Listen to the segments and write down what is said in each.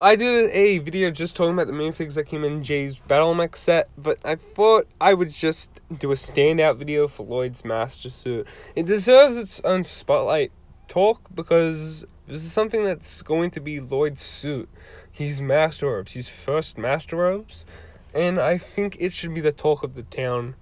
I did a video just talking about the minifigs that came in Jay's Battle Mech set, but I thought I would just do a standout video for Lloyd's Master Suit. It deserves its own spotlight talk because this is something that's going to be Lloyd's suit. He's Master Robes, he's first Master Robes, and I think it should be the talk of the town.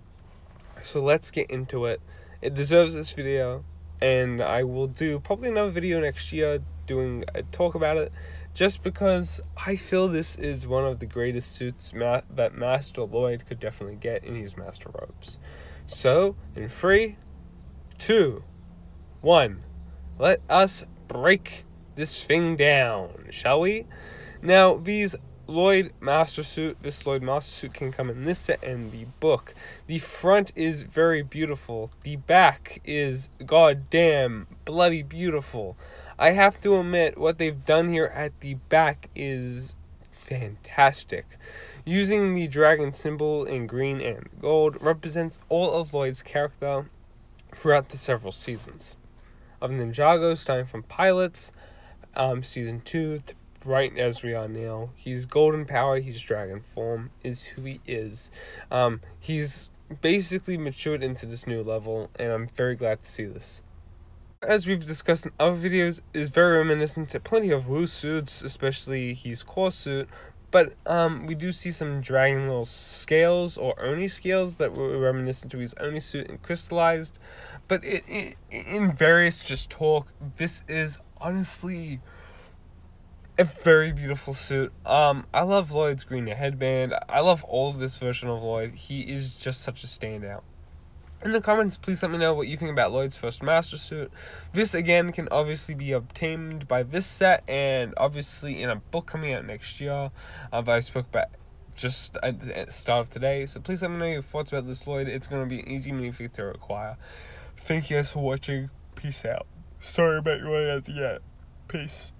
So let's get into it. It deserves this video, and I will do probably another video next year doing a talk about it just because I feel this is one of the greatest suits ma- that Master Lloyd could definitely get in his Master Robes. So, in three, two, one, let us break this thing down, shall we? Now, these Lloyd Master Suit, this Lloyd Master Suit can come in this set and the book. The front is very beautiful. The back is goddamn bloody beautiful. I have to admit, what they've done here at the back is fantastic. Using the dragon symbol in green and gold represents all of Lloyd's character throughout the several seasons. Of Ninjago, starting from pilots, um, season 2 to right as we are now. He's golden power, he's dragon form, is who he is. Um, he's basically matured into this new level, and I'm very glad to see this as we've discussed in other videos, is very reminiscent to plenty of Wu suits, especially his core suit. But um, we do see some dragon little scales or Oni scales that were reminiscent to his Oni suit and crystallized. But it, it, in various just talk, this is honestly a very beautiful suit. Um, I love Lloyd's green headband. I love all of this version of Lloyd. He is just such a standout. In the comments, please let me know what you think about Lloyd's first Master Suit. This, again, can obviously be obtained by this set and obviously in a book coming out next year uh, that I spoke about just at the start of today. So please let me know your thoughts about this Lloyd. It's going to be an easy minifig to acquire. Thank you guys for watching. Peace out. Sorry about your way at the end. Peace.